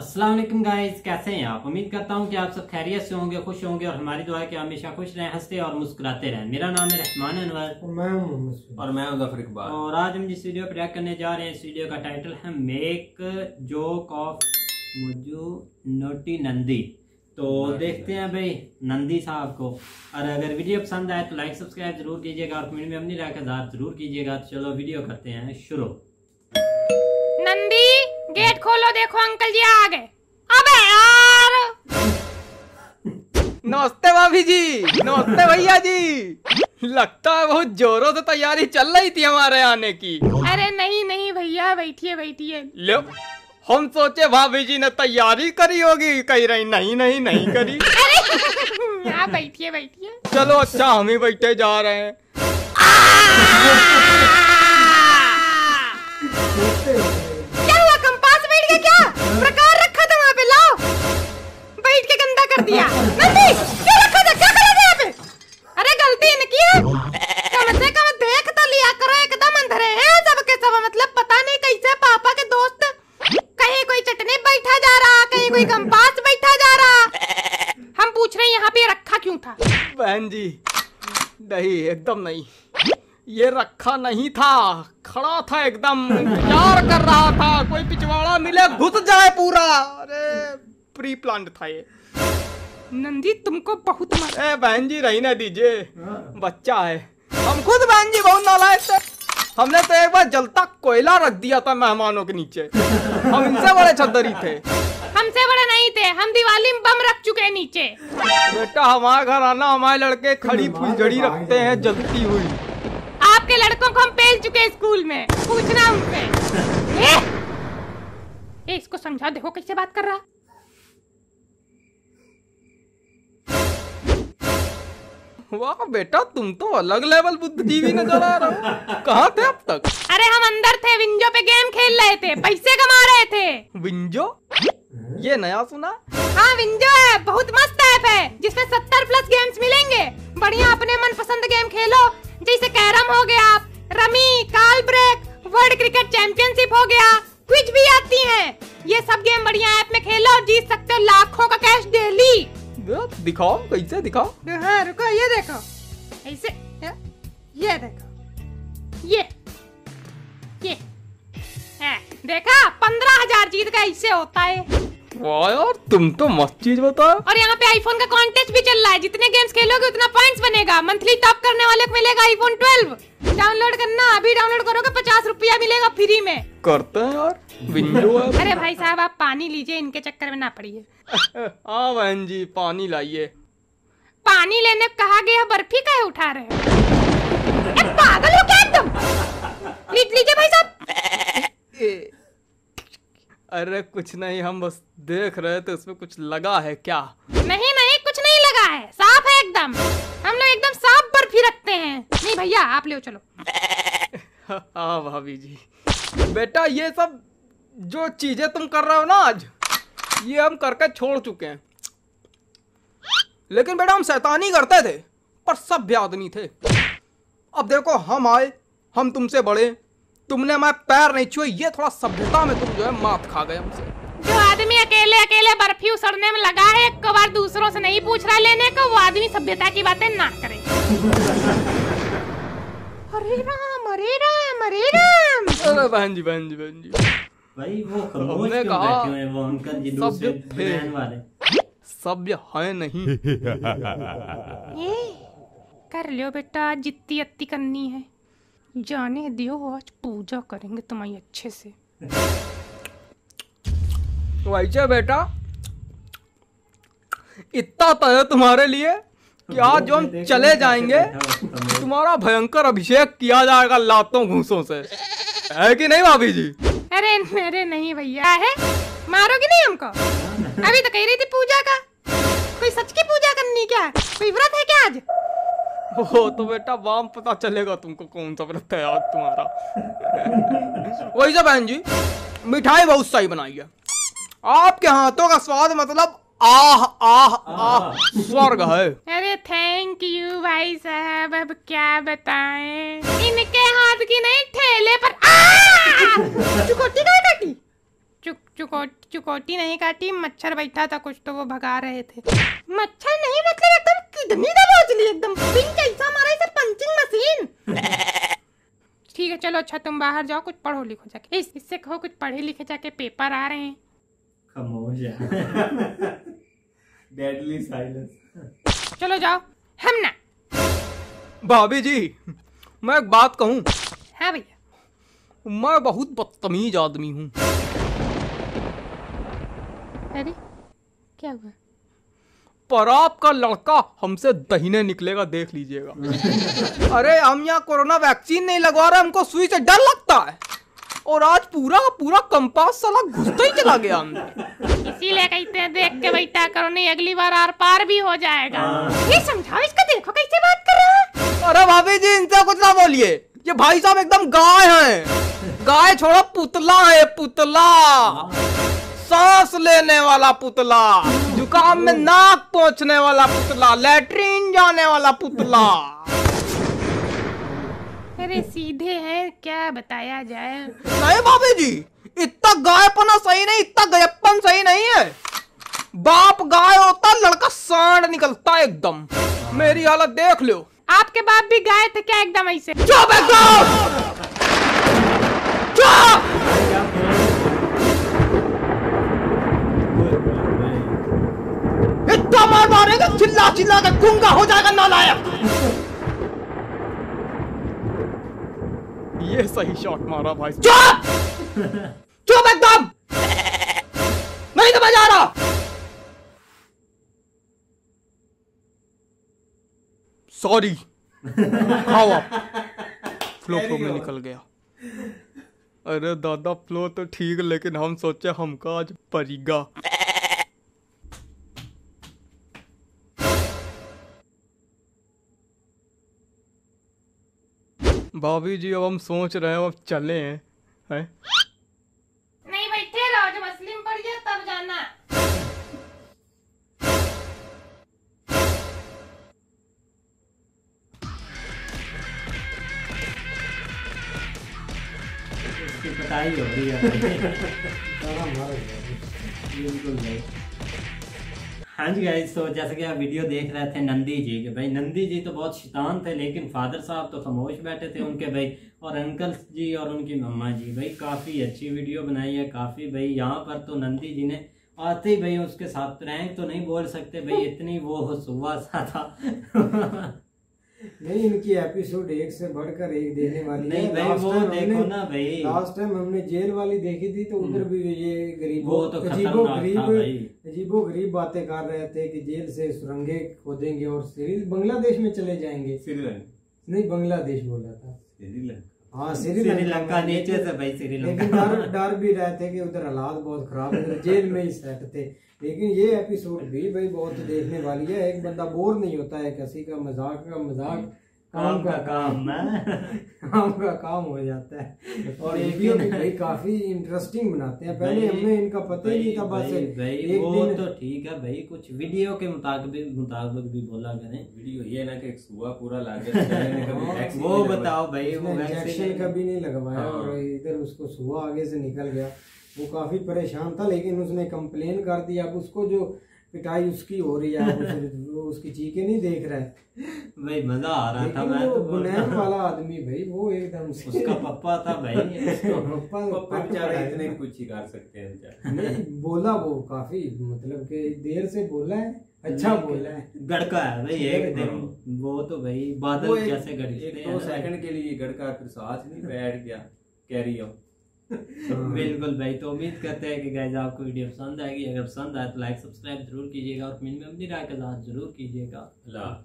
Aslam guys कैसे हैं आप उम्मीद करता हूँ कि आप सब खैरियत से होंगे खुश होंगे और हमारी दुआ है कि हमेशा खुश रहें हँसते और मुस्कुराते रहें मेरा नाम है रहमान अनवर मैं हूँ। और मैं हूँ ज़फ़र इकबाल। और और आज हम जिस वीडियो पर रिएक्ट करने जा रहे हैं इस वीडियो का टाइटल है make joke of Muju naughty Nandi तो देखते हैं भाई नंदी साहब को। और अगर वीडियो पसंद आए तो लाइक सब्सक्राइब ज़रूर कीजिएगा और कमेंट में अपनी राय का इजहार ज़रूर कीजिएगा। तो चलो वीडियो करते हैं शुरू। नंदी गेट खोलो देखो अंकल जी आ गए। अबे यार! नमस्ते भाभी जी नमस्ते भैया जी। लगता है बहुत जोरों से तैयारी चल रही थी हमारे आने की। अरे नहीं नहीं भैया बैठिए बैठिए। लो। हम सोचे भाभी जी ने तैयारी करी होगी। कही रही नहीं नहीं नहीं करी। यहाँ बैठिए बैठिए। चलो अच्छा हम ही बैठे जा रहे हैं। क्या हुआ कंपास बैठ गया क्या? प्रकार रखा था वहाँ पे लाओ। बैठ के गंदा कर दिया। नंदी क्या रखा था? क्या करा था यहाँ पे? अरे गलती इनकी है कम से कम देख तो लिया करो एकदम अंधेरे हैं सब के सब मतलब पता नहीं कैसे पापा के दोस्त कहीं कोई चटनी बैठा जा रहा कहीं कोई कंपास बैठा जा रहा हम पूछ रहे हैं यहाँ पे रखा क्यों था? बहन जी नहीं एकदम नहीं। ये रखा नहीं था खड़ा था एकदम इंतज़ार कर रहा था कोई पिछवाड़ा मिले घुस जाए पूरा। अरे प्री प्लान था ये। नंदी तुमको बहुत मर ए बहन जी रही ना दीजिए बच्चा है। हम खुद बहन जी बहुत नालायक थे। हमने तो एक बार जलता कोयला रख दिया था मेहमानों के नीचे। हम इनसे बड़े छदरी थे। हमसे बड़े नहीं थे। हम दिवाली में बम रख चुके हैं नीचे। बेटा हमारे घर आना हमारे लड़के खड़ी फुलझड़ी रखते हैं जलती हुई। आपके लड़कों को हम पेल चुके हैं स्कूल में। पूछना उनसे। ए! ए इसको समझा देखो कैसे बात कर रहा वाह बेटा तुम तो अलग लेवल बुद्धिजीवी नज़र आ रहे हो। कहाँ थे अब तक? अरे हम अंदर थे विंजो पे गेम खेल रहे थे पैसे कमा रहे थे। विंजो? ये नया सुना? हाँ विंजो है बहुत मस्त ऐप है जिसमें सत्तर प्लस गेम्स मिलेंगे। बढ़िया अपने मनपसंद गेम खेलो। जैसे कैरम हो गया रमी काल ब्रेक वर्ल्ड क्रिकेट चैंपियनशिप हो गया क्विज भी आती है। ये सब गेम बढ़िया ऐप में खेलो जीत सकते हो लाखों का कैश डेली दिखाओ कैसे दिखाओ? हाँ रुको ये देखो। ऐसे ये- ये देखो। ये ये है, देखा? पंद्रह हज़ार जीत का ऐसे होता है। वाह यार तुम तो मस्त चीज़ बताओ। और यहाँ पे आईफोन का कॉन्टेस्ट भी चल रहा है। जितने गेम्स खेलोगे उतना पॉइंट्स बनेगा। मंथली टॉप करने वाले को मिलेगा आईफोन 12 डाउनलोड करना अभी डाउनलोड करोगे पचास रुपया मिलेगा फ्री में। करते हैं यार विंडो अरे भाई साहब आप पानी लीजिए इनके चक्कर में ना पड़िए। हाँ बहन जी पानी लाइए। पानी लेने कहा गया बर्फ़ी का है उठा रहे हो। अरे कुछ नहीं हम बस देख रहे थे उसमें कुछ लगा है क्या? नहीं नहीं कुछ नहीं लगा है। साफ़ है एकदम। हम लोग एकदम साफ़ बर्फ़ी रखते हैं। नहीं भैया आप ले चलो। हाँ भाभी जी। बेटा ये सब जो चीज़ें तुम कर रहे हो ना आज ये हम करके छोड़ चुके हैं। लेकिन बेटा हम शैतानी करते थे पर सभ्य आदमी थे। अब देखो हम आए हम तुमसे बड़े। तुमने हमारे पैर नहीं छुए ये थोड़ा सभ्यता में तुम जो है मात खा गए हमसे। जो आदमी अकेले अकेले बर्फ़ी उसड़ने में लगा है एक बार दूसरों से नहीं पूछ रहा लेने को वो आदमी सभ्यता की बातें ना करे। हरे राम हरे राम हरे राम। अरे बहन जी बहन जी बहन जी। भाई वो खमोश क्यों कहा, बैठे हैं? वो अंकल जी दूसरे थे। बहन वाले। सभ्य है नहीं। कर लियो बेटा जितनी अत्ती करनी है। जाने दियो आज पूजा करेंगे तुम्हारी अच्छे से। वैसे बेटा इतना तो है तुम्हारे लिए कि आज जो हम चले जाएँगे। तुम्हारा भयंकर अभिषेक किया जाएगा लातों घूसों से। है कि नहीं भाभी जी? अरे अरे नहीं भैया है? मारोगी नहीं हमको? अभी तो कह रही थी पूजा का। कोई सच की पूजा करनी क्या? कोई व्रत है क्या आज? वो तो बेटा वाम पता चलेगा तुमको कौन सा व्रत है आज तुम्हारा। वैसे बहन जी, मिठाई बहुत सही बनाई है। आपके हाथों का स्वाद मतलब आह आह आह, स्वर्ग है। अरे थैंक यू भाई साहब, अब क्या बताएँ? इनके हाथ की नहीं, ठेले पर! चुकोटी का काटी? चुक चुकोटी चुकोटी नहीं काटी, मच्छर बैठा था, कुछ तो वो भगा रहे थे। मच्छर नहीं मतलब एकदम पिंक ऐसा मारा इसे पंचिंग मशीन ठीक है चलो अच्छा तुम बाहर जाओ कुछ पढ़ो लिखो जाके। इस, इससे कहो कुछ पढ़े लिखे जाके पेपर आ रहे हैं। खामोश डेडली साइलेंस चलो जाओ हम ना। भाभी जी मैं एक बात कहूँ। हाँ भैया। मैं बहुत बदतमीज आदमी हूँ। अरे क्या हुआ? पर आपका लड़का हमसे दहीने निकलेगा देख लीजिएगा। अरे हम यहाँ कोरोना वैक्सीन नहीं लगवा रहे हमको सुई से डर लगता है। और आज पूरा पूरा कंपास साला घुसता ही चला गया अंदर इसीलिए कहते हैं देख के बैठा करो नहीं अगली बार आर पार भी हो जाएगा। ये समझाओ इसको देखो कैसे बात कर रहा है। अरे भाभी जी इनसे कुछ ना बोलिए। ये भाई साहब एकदम गाय हैं। गाय छोड़ो पुतला है पुतला। सांस लेने वाला पुतला। जुकाम में नाक पोंछने वाला पुतला लेटरिन जाने वाला पुतला। अरे सीधे हैं क्या बताया जाए? नहीं भाभी जी इतना गायपना सही नहीं इतना गयपन सही नहीं है। बाप गाय होता लड़का सांड निकलता एकदम। मेरी हालत देख लो आपके बाप भी गाय थे क्या एकदम ऐसे? इतना मार मारेगा चिल्ला चिल्ला कर गूँगा हो जाएगा नालायक। ये सही शॉट मारा भाई। चुप! चुप एकदम! नहीं तो बजा रहा सॉरी आओ आप फ्लो फ्लो में निकल गया। अरे दादा फ्लो तो ठीक लेकिन हम सोचे हमका आज परीगा। भाभी जी अब हम सोच रहे हैं अब चले हैं हैं? नहीं बैठे रहो जब असली पड़ जाए तब जाना। हो रही है। हाँ जी गाइस तो जैसे कि आप वीडियो देख रहे थे नंदी जी के, भाई नंदी जी तो बहुत शैतान थे, लेकिन फादर साहब तो खामोश बैठे थे उनके भाई, और अंकल जी और उनकी मम्मा जी, भाई काफ़ी अच्छी वीडियो बनाई है, काफ़ी भाई, यहाँ पर तो नंदी जी ने आते ही भाई उसके साथ प्रैंक तो नहीं बोल सकते भाई, इतनी वो सुबह सा था। नहीं इनकी एपिसोड एक से बढ़कर एक देने वाली नहीं है भाई वो देखो ना भाई लास्ट टाइम हमने जेल वाली देखी थी तो उधर भी ये गरीबों वो तो अजीबो गरीब अजीबो गरीब बातें कर रहे थे कि जेल से सुरंगे खोदेंगे और सीरीज़ बांग्लादेश में चले जाएँगे। श्रीलंका नहीं बांग्लादेश बोला था। श्रीलंका हाँ श्रीलंका में नीचे से भाई श्रीलंका लेकिन डर डर भी रहे थे कि उधर हालात बहुत खराब है जेल में ही सेट थे। लेकिन ये एपिसोड भी भाई बहुत देखने वाली है एक बंदा बोर नहीं होता है किसी का मज़ाक का मज़ाक। काम का काम है। काम का काम हो जाता है। और वीडियो भी भाई काफ़ी इंटरेस्टिंग बनाते हैं। पहले भाई- हमें इनका पता ही नहीं था बस भाई, भाई एक वो दिन तो ठीक है भाई कुछ वीडियो के मुताबिक मुताबिक भी बोला करें। वीडियो ये ना कि एक सुबह पूरा लागे हाँ, वो बताओ भाई वो इंजेक्शन कभी नहीं लगवाया हाँ। और इधर उसको सुबह आगे से निकल गया। वो काफ़ी परेशान था लेकिन उसने कंप्लेन कर दिया। अब उसको जो पिटाई उसकी हो रही है वो उसकी चीखें नहीं देख रहा? है भाई मज़ा आ रहा था मैं तो बुनैन वाला आदमी भाई वो एकदम से उसका पप्पा था भाई पप्पा पप्पा बेचारे इतने कुछ ही कर सकते हैं नहीं बोला वो काफ़ी मतलब कि देर से बोला है अच्छा बोला है। गड़का है भाई एक दिन वो तो भाई बादल कैसे गड़कते एक हैं दो सेकंड के लिए गड़का फिर साथ नहीं बैठ गया कैरी ऑन। बिल्कुल भाई तो उम्मीद करते हैं कि गाइज़ आपको वीडियो पसंद आएगी। अगर पसंद आए तो लाइक सब्सक्राइब ज़रूर कीजिएगा और कमेंट में अपनी राय का ज़रूर कीजिएगा। अल्लाह।